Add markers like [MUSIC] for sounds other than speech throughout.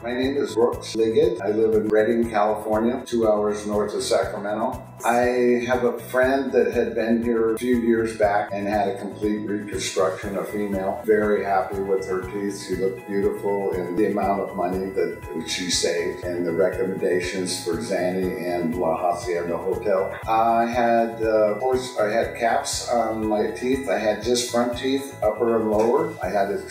My name is Brooks Liggett. I live in Redding, California, two hours north of Sacramento. I have a friend that had been here a few years back and had a complete reconstruction, a female. Very happy with her teeth. She looked beautiful and the amount of money that she saved and the recommendations for Sani and La Hacienda Hotel. I had, uh, of I had caps on my teeth. I had just front teeth, upper and lower. I had a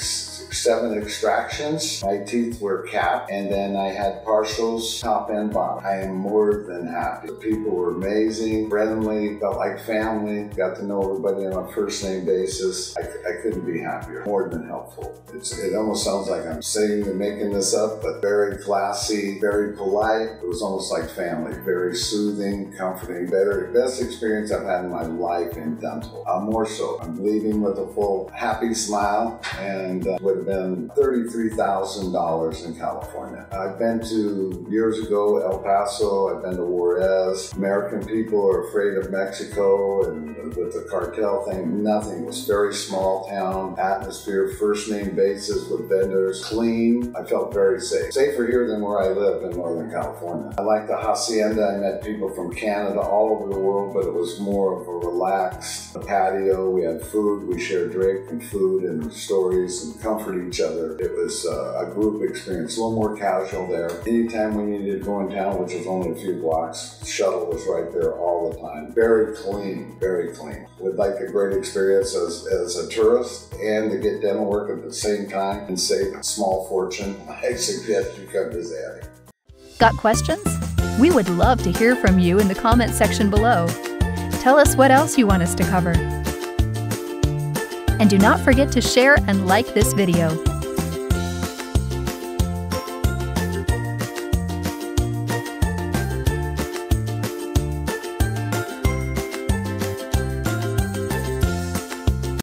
seven extractions. My teeth were capped and then I had partials, top and bottom. I am more than happy. The people were amazing, friendly, felt like family, got to know everybody on a first name basis. I, I couldn't be happier, more than helpful. It's, it almost sounds like I'm saying and making this up, but very classy, very polite. It was almost like family, very soothing, comforting, better, best experience I've had in my life in dental. Uh, more so, I'm leaving with a full happy smile and uh, would have been $33,000 in California. I've been to years ago El Paso, I've been to Juarez. American people are afraid of Mexico and with the cartel thing, nothing. It was very small town, atmosphere, first name basis with vendors, clean. I felt very safe. Safer here than where I live in Northern California. I like the hacienda. I met people from Canada, all over the world, but it was more of a relaxed patio. We had food, we shared drink and food and stories and comfort each other. It was uh, a group experience, a little more casual there. Anytime we needed to go in town, which was only a few blocks, shuttle was right there all the time. Very clean, very clean. Would like a great experience as, as a tourist and to get dental work at the same time and save a small fortune. [LAUGHS] I suggest you come to Sani. Got questions? We would love to hear from you in the comment section below. Tell us what else you want us to cover. And do not forget to share and like this video.